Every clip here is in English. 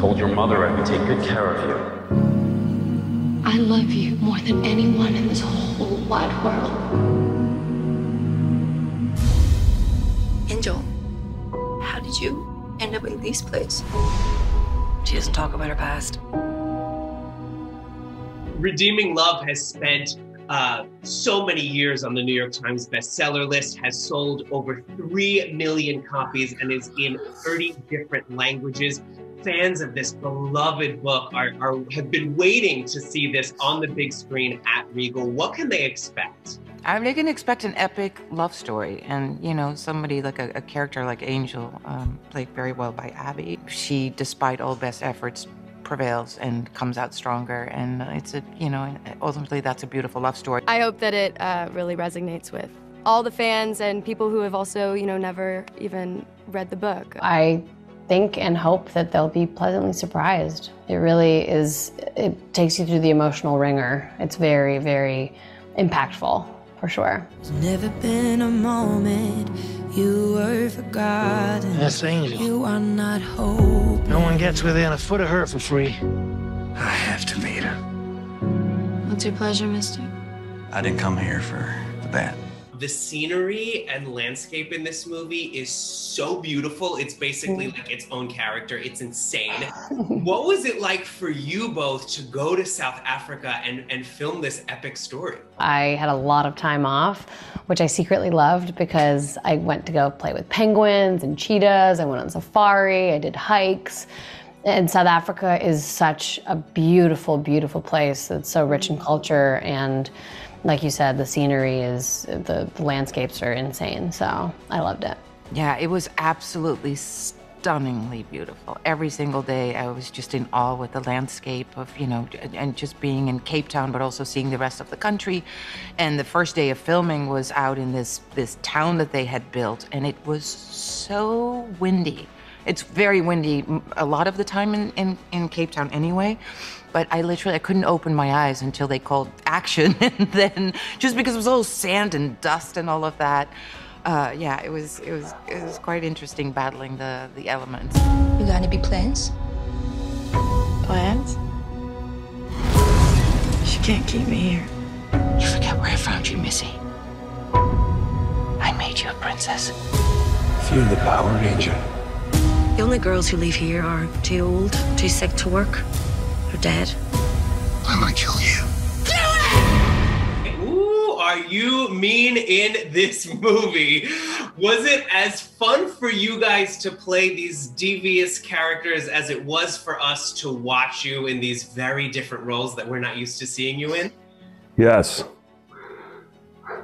told your mother I would take good care of you. I love you more than anyone in this whole wide world. Angel, how did you end up in this place? She doesn't talk about her past. Redeeming Love has spent uh, so many years on the New York Times bestseller list, has sold over 3 million copies, and is in 30 different languages. Fans of this beloved book are, are have been waiting to see this on the big screen at Regal. What can they expect? I mean, they can expect an epic love story, and you know, somebody like a, a character like Angel, um, played very well by Abby. She, despite all best efforts, prevails and comes out stronger. And it's a, you know, ultimately that's a beautiful love story. I hope that it uh, really resonates with all the fans and people who have also, you know, never even read the book. I think and hope that they'll be pleasantly surprised. It really is, it takes you through the emotional wringer. It's very, very impactful, for sure. There's never been a moment you were forgotten. That's Angel. You are not hope. No one gets within a foot of her for free. I have to meet her. What's your pleasure, mister? I didn't come here for the bat. The scenery and landscape in this movie is so beautiful. It's basically mm. like its own character. It's insane. what was it like for you both to go to South Africa and, and film this epic story? I had a lot of time off, which I secretly loved because I went to go play with penguins and cheetahs. I went on safari, I did hikes. And South Africa is such a beautiful, beautiful place. It's so rich in mm. culture and like you said, the scenery is, the, the landscapes are insane. So I loved it. Yeah, it was absolutely stunningly beautiful. Every single day, I was just in awe with the landscape of, you know, and just being in Cape Town, but also seeing the rest of the country. And the first day of filming was out in this this town that they had built, and it was so windy. It's very windy a lot of the time in, in, in Cape Town anyway. But I literally I couldn't open my eyes until they called action, and then just because it was all sand and dust and all of that, uh, yeah, it was it was it was quite interesting battling the the elements. You got any big plans? Plans? She can't keep me here. You forget where I found you, Missy. I made you a princess. Feel the Power Ranger. The only girls who leave here are too old, too sick to work, or dead. I'm gonna kill you. Ooh, are you mean in this movie? Was it as fun for you guys to play these devious characters as it was for us to watch you in these very different roles that we're not used to seeing you in? Yes.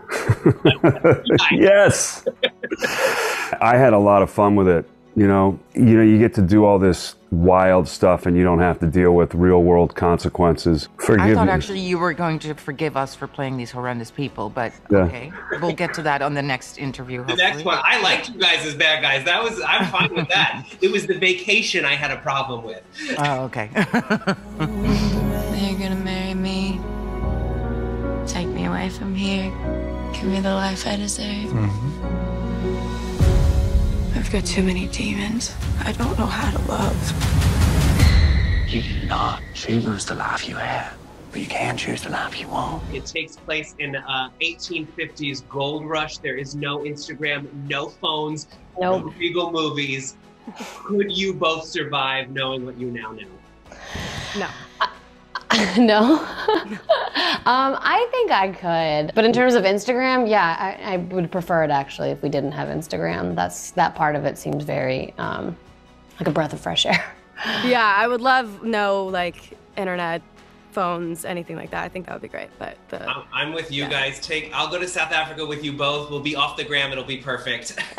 yes. I had a lot of fun with it. You know, you know, you get to do all this wild stuff, and you don't have to deal with real world consequences. Forgive I thought me. actually you were going to forgive us for playing these horrendous people, but Yeah. okay, we'll get to that on the next interview. The next one, I liked you guys as bad guys. That was, I'm fine with that. It was the vacation I had a problem with. Oh, okay. You're gonna marry me. Take me away from here. Give me the life I deserve. Mm-hmm. I've got too many demons. I don't know how to love. You cannot choose the life you have, but you can choose the life you want. It takes place in uh, 1850s gold rush. There is no Instagram, no phones, Nope. no Regal movies. Could you both survive knowing what you now know? No. no. Um, I think I could. But in terms of Instagram, yeah, I, I would prefer it actually if we didn't have Instagram. That's that part of it seems very um, like a breath of fresh air. Yeah, I would love no like internet, phones, anything like that. I think that would be great. But the I'm, I'm with you guys. Take. I'll go to South Africa with you both. We'll be off the gram. It'll be perfect.